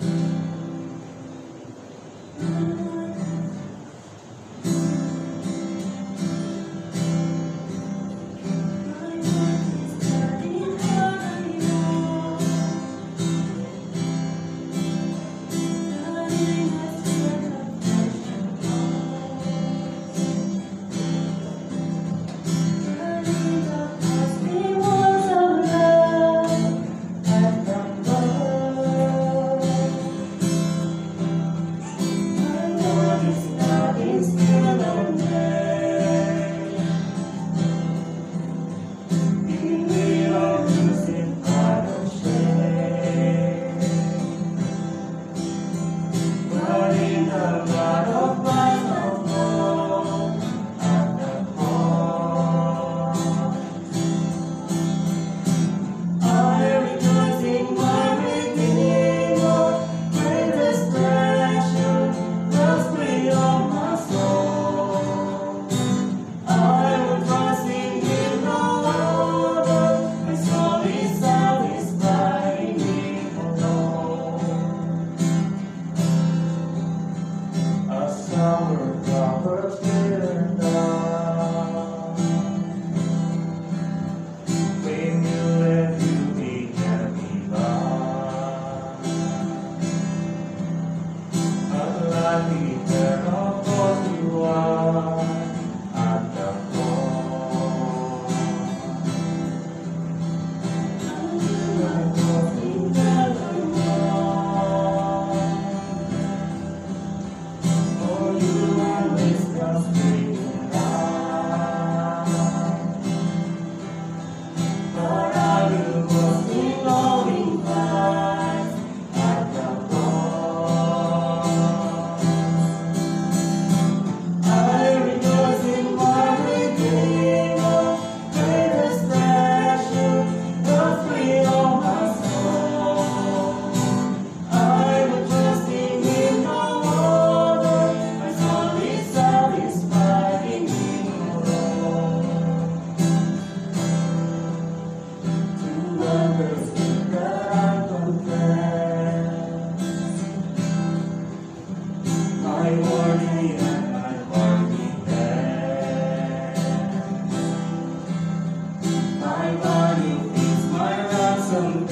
Thank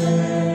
Amen.